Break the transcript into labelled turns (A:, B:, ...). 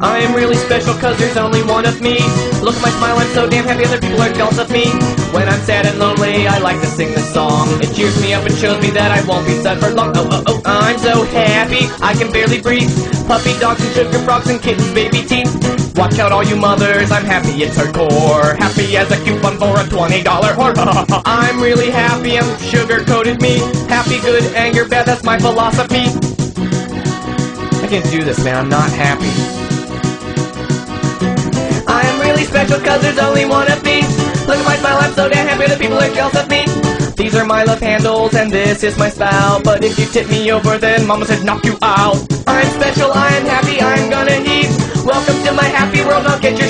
A: I am really special cause there's only one of me. Look at my smile, I'm so damn happy other people are jealous of me. When I'm sad and lonely, I like to sing this song. It cheers me up and shows me that I won't be sad for long. Oh, oh, oh, I'm so happy, I can barely breathe. Puppy dogs and sugar frogs and kittens, baby teeth. Watch out all you mothers, I'm happy, it's hardcore. Happy as a coupon for a $20 whore. I'm really happy, I'm sugar-coated me. Happy, good, anger, bad, that's my philosophy. I can't do this, man, I'm not happy. Cause there's only one of me. Look at my smile, I'm so damn happy that people are jealous of me. These are my love handles and this is my spout. But if you tip me over, then mama said knock you out. I'm special, I am happy, I'm gonna heat. Welcome to my happy world, I'll get your